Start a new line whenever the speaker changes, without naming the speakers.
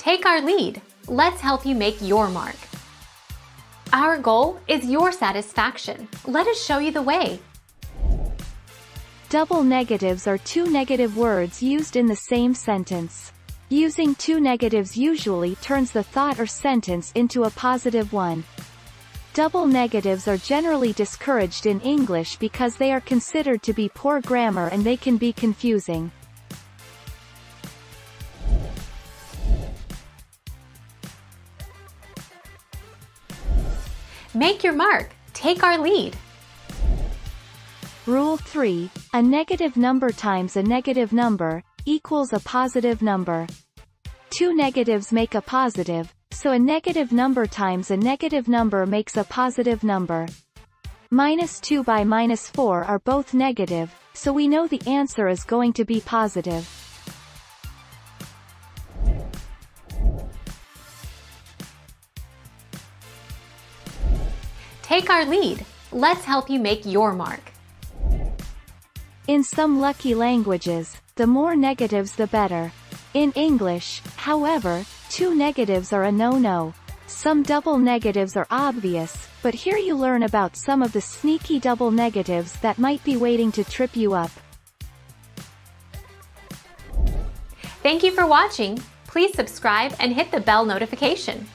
Take our lead. Let's help you make your mark. Our goal is your satisfaction. Let us show you the way.
Double negatives are two negative words used in the same sentence. Using two negatives usually turns the thought or sentence into a positive one. Double negatives are generally discouraged in English because they are considered to be poor grammar and they can be confusing.
Make your mark. Take our lead.
Rule 3. A negative number times a negative number, equals a positive number. Two negatives make a positive, so a negative number times a negative number makes a positive number. Minus 2 by minus 4 are both negative, so we know the answer is going to be positive.
Take our lead. Let's help you make your mark.
In some lucky languages, the more negatives the better. In English, however, two negatives are a no-no. Some double negatives are obvious, but here you learn about some of the sneaky double negatives that might be waiting to trip you up.
Thank you for watching. Please subscribe and hit the bell notification.